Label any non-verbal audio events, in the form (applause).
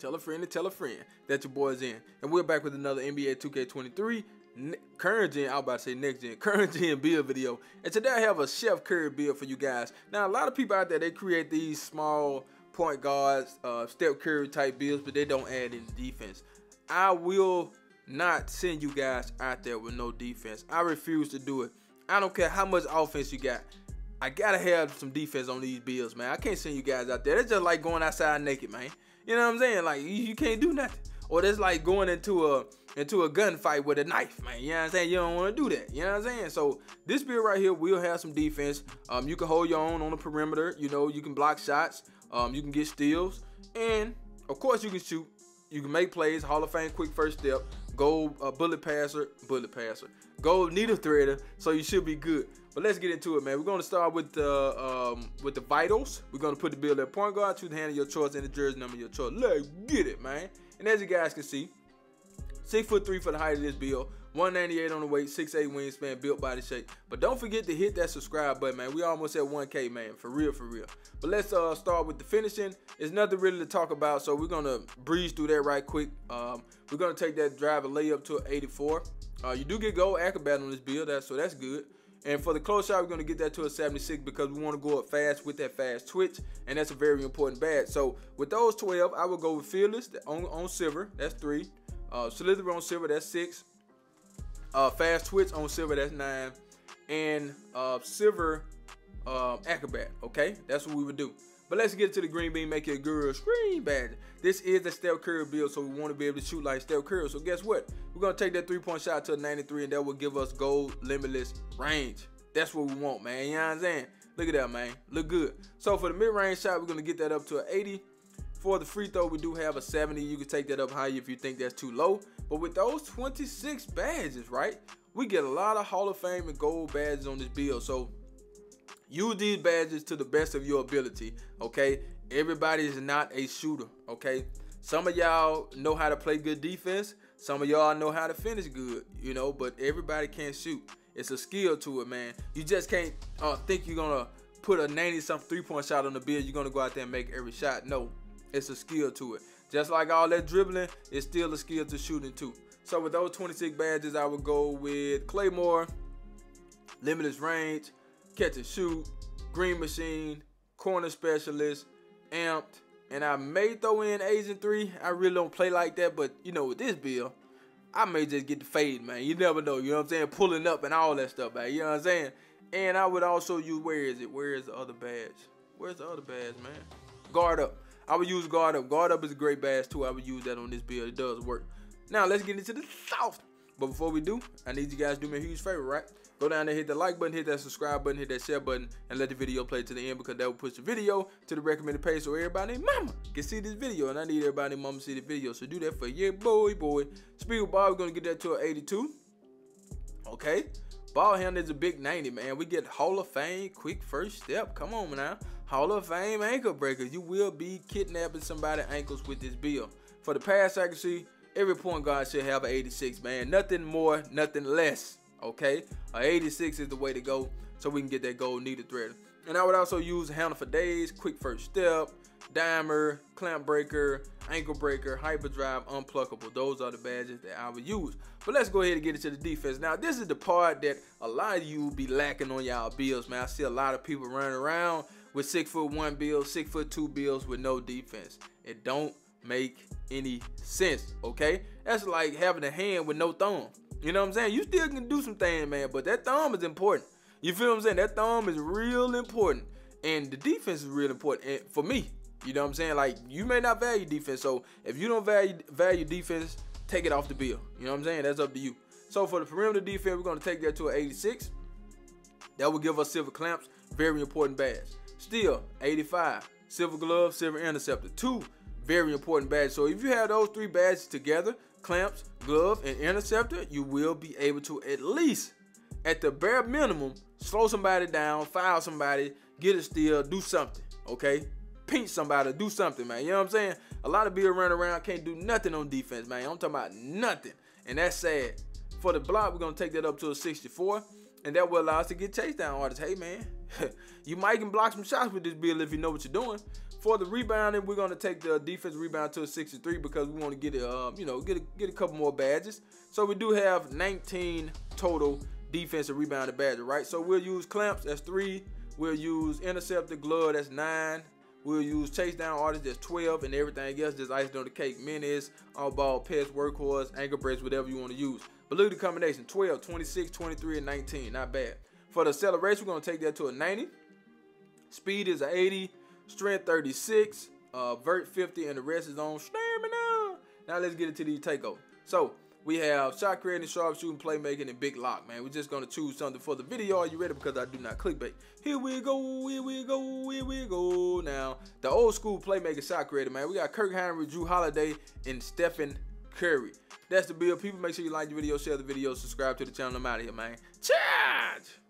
tell a friend to tell a friend that your boy's in. And we're back with another NBA 2K23 current gen, I was about to say next gen, (laughs) current gen build video. And today I have a Chef Curry build for you guys. Now, a lot of people out there, they create these small point guards, uh, Steph Curry type builds, but they don't add any defense. I will not send you guys out there with no defense. I refuse to do it. I don't care how much offense you got. I gotta have some defense on these builds, man. I can't send you guys out there. It's just like going outside naked, man. You know what I'm saying? Like you, can't do nothing. Or that's like going into a into a gunfight with a knife, man. You know what I'm saying? You don't want to do that. You know what I'm saying? So this build right here will have some defense. Um, you can hold your own on the perimeter. You know, you can block shots. Um, you can get steals, and of course you can shoot. You can make plays. Hall of Fame quick first step. Gold uh, bullet passer, bullet passer. Gold needle threader. So you should be good. But let's get into it, man. We're gonna start with the um, with the vitals. We're gonna put the build at point guard, choose the hand of your choice, and the jersey number of your choice. Let's get it, man. And as you guys can see, six foot three for the height of this build. 198 on the weight, 6'8 wingspan, built body shape. But don't forget to hit that subscribe button, man. We almost at 1K, man. For real, for real. But let's uh, start with the finishing. There's nothing really to talk about, so we're going to breeze through that right quick. Um, we're going to take that drive and layup to an 84. Uh, you do get gold acrobat on this build, that, so that's good. And for the close shot, we're going to get that to a 76 because we want to go up fast with that fast twitch, and that's a very important badge. So with those 12, I will go with Fearless on, on silver. That's three. Uh, Slither on silver, that's six. Uh, fast twitch on silver, that's nine. And uh, silver uh, acrobat, okay? That's what we would do. But let's get to the green bean, make it a girl screen badge. This is the Steph Curry build, so we want to be able to shoot like Steph Curry. So guess what? We're going to take that three-point shot to a 93, and that will give us gold limitless range. That's what we want, man. You know what I'm saying? Look at that, man. Look good. So for the mid-range shot, we're going to get that up to an 80. For the free throw, we do have a 70. You can take that up higher if you think that's too low. But with those 26 badges, right, we get a lot of Hall of Fame and gold badges on this bill. So use these badges to the best of your ability, okay? Everybody is not a shooter, okay? Some of y'all know how to play good defense. Some of y'all know how to finish good, you know, but everybody can't shoot. It's a skill to it, man. You just can't uh, think you're going to put a 90 something three point shot on the bill. You're going to go out there and make every shot. No, it's a skill to it. Just like all that dribbling, it's still a skill to shooting too. So with those 26 badges, I would go with Claymore, Limitless Range, Catch and Shoot, Green Machine, Corner Specialist, Amped, and I may throw in Agent 3. I really don't play like that, but you know, with this bill, I may just get the fade, man. You never know, you know what I'm saying? Pulling up and all that stuff, man. You know what I'm saying? And I would also use, where is it? Where is the other badge? Where's the other badge, man? Guard up. I would use guard up. Guard up is a great bass too. I would use that on this build. It does work. Now let's get into the south. But before we do, I need you guys to do me a huge favor, right? Go down there, hit the like button, hit that subscribe button, hit that share button, and let the video play to the end because that will push the video to the recommended page so everybody mama can see this video. And I need everybody mama to see the video. So do that for your boy, boy. Speed with ball, we're to get that to an 82. Okay. Ball handle is a big 90, man. We get Hall of Fame, quick first step. Come on now. Hall of Fame ankle breaker. You will be kidnapping somebody's ankles with this bill. For the pass accuracy, every point guard should have an 86, man. Nothing more, nothing less. Okay? A 86 is the way to go so we can get that gold needle thread. And I would also use handle for days, quick first step, dimer, clamp breaker, ankle breaker, hyperdrive, unpluckable. Those are the badges that I would use. But let's go ahead and get into the defense. Now, this is the part that a lot of you will be lacking on y'all bills, man. I see a lot of people running around with six foot one bills, six foot two bills with no defense. It don't make any sense, okay? That's like having a hand with no thumb. You know what I'm saying? You still can do some things, man, but that thumb is important. You feel what I'm saying? That thumb is real important. And the defense is real important and for me. You know what I'm saying? Like you may not value defense, so if you don't value value defense, take it off the bill. You know what I'm saying? That's up to you. So for the perimeter defense, we're gonna take that to an 86. That will give us silver clamps, very important badge. Still, 85. Silver glove, silver interceptor. Two very important badges. So if you have those three badges together, clamps, glove, and interceptor, you will be able to at least, at the bare minimum, slow somebody down, foul somebody, get a steal, do something, okay? Pinch somebody, do something, man. You know what I'm saying? A lot of people run around, can't do nothing on defense, man. I'm talking about nothing. And that's sad. For the block, we're going to take that up to a 64. And that will allow us to get chase down artists. Hey, man. (laughs) you might can block some shots with this build if you know what you're doing. For the rebounding, we're gonna take the defense rebound to a 63 because we want to get it, uh, you know, get a, get a couple more badges. So we do have 19 total defensive rebounded badges, right? So we'll use clamps, that's three. We'll use interceptor glove, that's nine. We'll use chase down artist, that's 12, and everything else just iced on the cake. Menace, all ball, pest, workhorse, ankle brace, whatever you want to use. But look at the combination 12, 26, 23, and 19. Not bad. For the acceleration, we're going to take that to a 90. Speed is a 80. Strength 36. Uh, vert 50. And the rest is on stamina. Now let's get into these takeover. So we have shot creating, sharpshooting, playmaking, and big lock, man. We're just going to choose something for the video. Are you ready? Because I do not clickbait. Here we go, here we go, here we go. Now, the old school playmaker shot creator, man. We got Kirk Henry, Jrue Holiday, and Stephen Curry. That's the bill. People, make sure you like the video, share the video, subscribe to the channel. I'm out of here, man. Charge!